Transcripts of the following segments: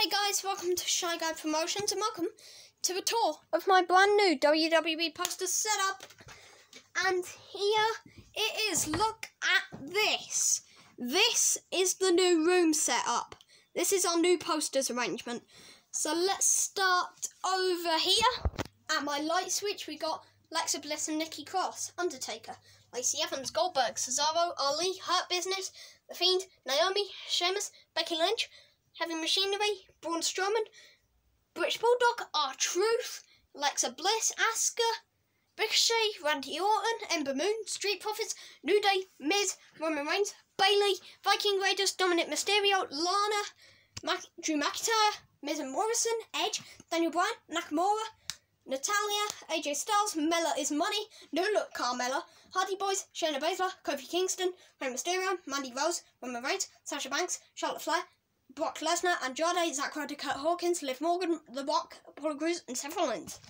Hey guys, welcome to Shy Guy Promotions and welcome to a tour of my brand new WWE poster setup. And here it is. Look at this. This is the new room setup. This is our new posters arrangement. So let's start over here. At my light switch, we got Alexa Bliss and Nikki Cross, Undertaker, Lacey Evans, Goldberg, Cesaro, Ali, Hurt Business, The Fiend, Naomi, Sheamus, Becky Lynch, Heavy Machinery, Braun Strowman, British Bulldog, R-Truth, Alexa Bliss, Asuka, Ricochet, Randy Orton, Ember Moon, Street Profits, New Day, Miz, Roman Reigns, Bayley, Viking Raiders, Dominik Mysterio, Lana, Mac- Drew McIntyre, Miz and Morrison, Edge, Daniel Bryan, Nakamura, Natalya, AJ Styles, Mella is Money, No Look Carmella, Hardy Boys, Shayna Baszler, Kofi Kingston, Rey Mysterio, Mandy Rose, Roman Reigns, Sasha Banks, Charlotte Flair, Brock Lesnar, and Andrade, Zack Ryder, Kurt Hawkins, Liv Morgan, The Rock, Apollo Crews, and Seth Rollins.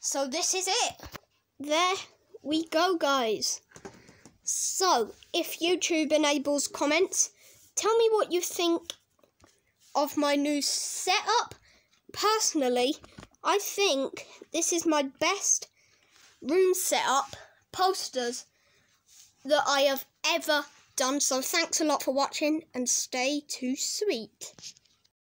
So this is it. There we go, guys. So, if YouTube enables comments, tell me what you think of my new setup. Personally, I think this is my best room setup posters that I have ever done. So thanks a lot for watching and stay too sweet.